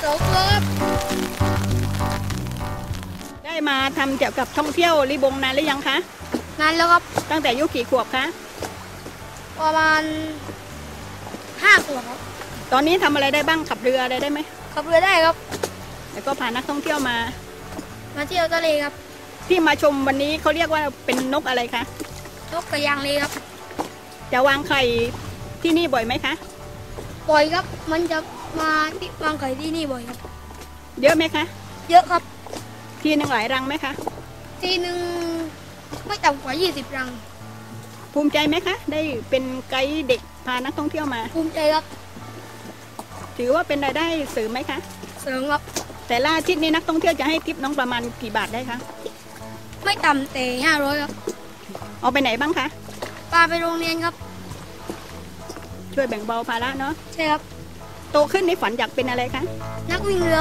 ให้สองตัวครับได้มาทำเกี่ยวกับท่องเที่ยวริบงนานหรือยังคะนานแล้วครับตั้งแต่อายุกี่ขวบคะประมาณห้าขวบครับตอนนี้ทำอะไรได้บ้างขับเรืออะไรได้ไหมขับเรือได้ครับ แล้วก็พานักท่องเที่ยวมา มาเที่ยวทะเลครับ ที่มาชมวันนี้เขาเรียกว่าเป็นนกอะไรคะนกกระยางเลยครับ จะวางไข่ที่นี่บ่อยไหมคะบ่อยครับมันจะ มาที่วางไข่ที่นี่บ่อยครับ เยอะไหมคะ เยอะครับ ทีหนึ่งหลายรังไหมคะ ทีหนึ่งไม่ต่ำกว่า 20 รัง ภูมิใจไหมคะ ได้เป็นไกด์เด็กพานักท่องเที่ยวมา ภูมิใจครับ ถือว่าเป็นรายได้เสริมไหมคะ เสริมครับ แต่ละอาทิตย์นี้นักท่องเที่ยวจะให้ทิปน้องประมาณกี่บาทได้คะ ไม่ต่ำแต่500ครับ เอาไปไหนบ้างคะพาไปโรงเรียนครับ ช่วยแบ่งเบาภาระเนาะ ใช่ครับ โตขึ้นในฝันอยากเป็นอะไรคะ นักวิ่งเรือ